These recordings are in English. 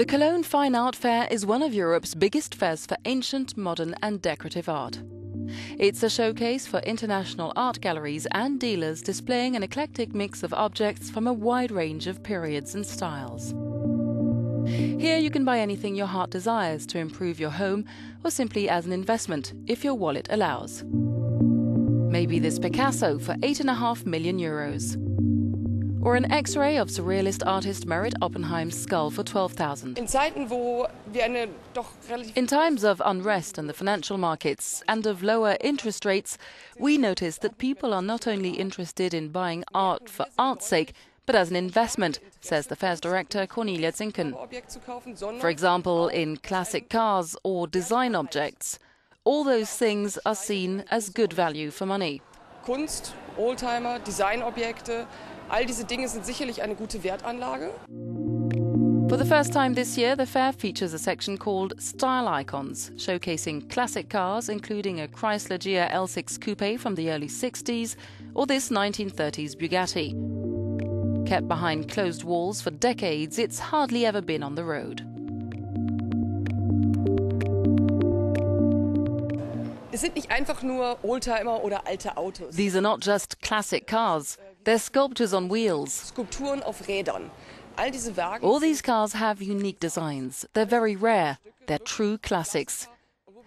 The Cologne Fine Art Fair is one of Europe's biggest fairs for ancient, modern, and decorative art. It's a showcase for international art galleries and dealers displaying an eclectic mix of objects from a wide range of periods and styles. Here you can buy anything your heart desires to improve your home or simply as an investment if your wallet allows. Maybe this Picasso for 8.5 million euros or an X-ray of surrealist artist Meret Oppenheim's skull for 12,000. In times of unrest in the financial markets and of lower interest rates, we notice that people are not only interested in buying art for art's sake, but as an investment, says the fair's director Cornelia Zinken. For example, in classic cars or design objects. All those things are seen as good value for money. Kunst, Oldtimer, Designobjekte, All diese Dinge sind sicherlich eine gute Wertanlage. For the first time this year, the fair features a section called Style Icons, showcasing classic cars, including a Chrysler Ghia L6 Coupe from the early 60s or this 1930s Bugatti. Kept behind closed walls for decades, it's hardly ever been on the road. Es sind nicht einfach nur Oldtimer oder alte Autos. These are not just classic cars. They're sculptures on wheels. Skulpturen auf Rädern. All diese Wagen. All these cars have unique designs. They're very rare. They're true classics.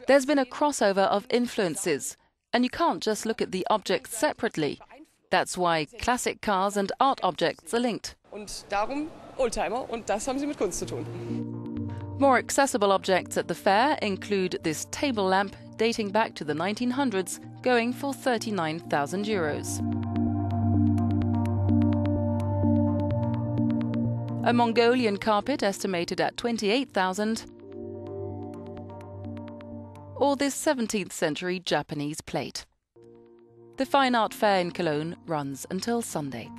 There's been a crossover of influences, and you can't just look at the objects separately. That's why classic cars and art objects are linked. Und darum Oldtimer und das haben sie mit Kunst zu tun. More accessible objects at the fair include this table lamp dating back to the 1900s, going for 39,000 euros. A Mongolian carpet estimated at 28,000, or this 17th century Japanese plate. The Fine Art Fair in Cologne runs until Sunday.